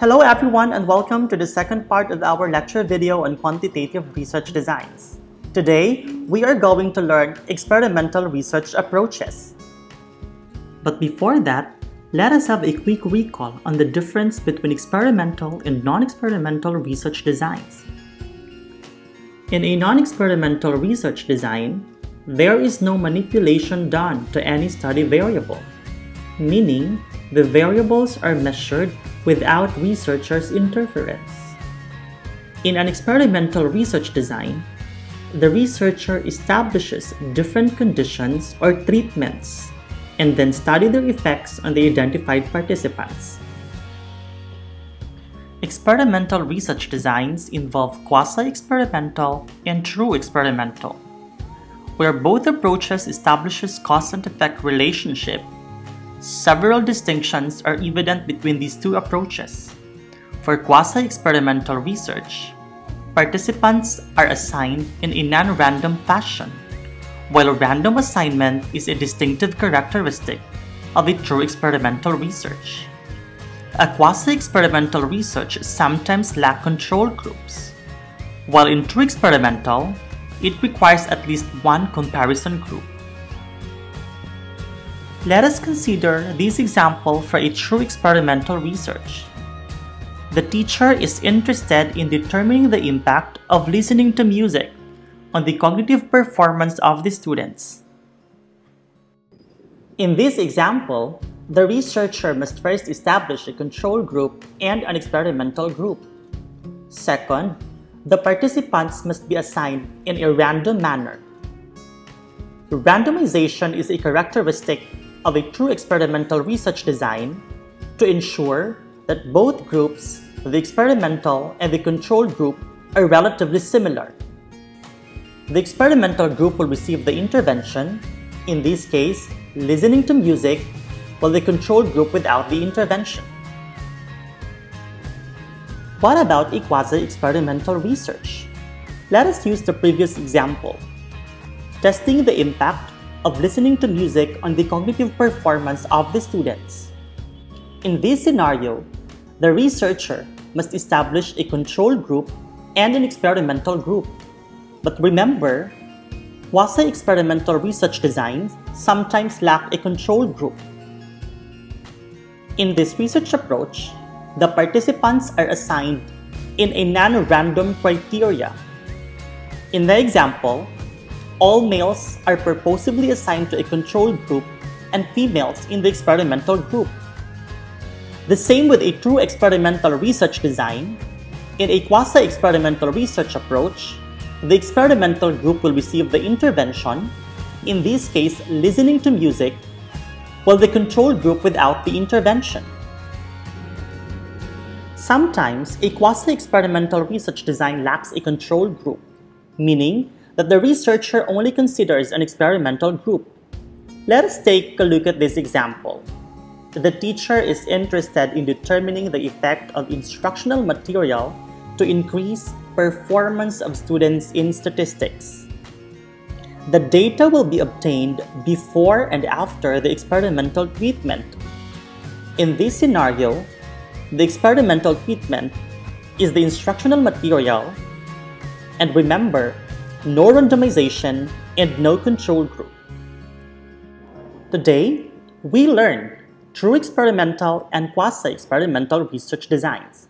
Hello everyone and welcome to the second part of our lecture video on quantitative research designs. Today, we are going to learn experimental research approaches. But before that, let us have a quick recall on the difference between experimental and non-experimental research designs. In a non-experimental research design, there is no manipulation done to any study variable, meaning the variables are measured without researchers' interference. In an experimental research design, the researcher establishes different conditions or treatments and then study their effects on the identified participants. Experimental research designs involve quasi-experimental and true experimental, where both approaches establishes cause and effect relationship Several distinctions are evident between these two approaches. For quasi-experimental research, participants are assigned in a non-random fashion, while a random assignment is a distinctive characteristic of a true experimental research. A quasi-experimental research sometimes lack control groups, while in true experimental, it requires at least one comparison group. Let us consider this example for a true experimental research. The teacher is interested in determining the impact of listening to music on the cognitive performance of the students. In this example, the researcher must first establish a control group and an experimental group. Second, the participants must be assigned in a random manner. Randomization is a characteristic of a true experimental research design to ensure that both groups, the experimental and the control group, are relatively similar. The experimental group will receive the intervention, in this case, listening to music, while the control group without the intervention. What about quasi-experimental research? Let us use the previous example, testing the impact of listening to music on the cognitive performance of the students. In this scenario, the researcher must establish a control group and an experimental group. But remember, quasi-experimental research designs sometimes lack a control group. In this research approach, the participants are assigned in a non-random criteria. In the example, all males are purposively assigned to a control group and females in the experimental group. The same with a true experimental research design. In a quasi-experimental research approach, the experimental group will receive the intervention, in this case listening to music, while the control group without the intervention. Sometimes, a quasi-experimental research design lacks a control group, meaning that the researcher only considers an experimental group. Let us take a look at this example. The teacher is interested in determining the effect of instructional material to increase performance of students in statistics. The data will be obtained before and after the experimental treatment. In this scenario, the experimental treatment is the instructional material and remember no randomization, and no control group. Today, we learn true experimental and quasi-experimental research designs.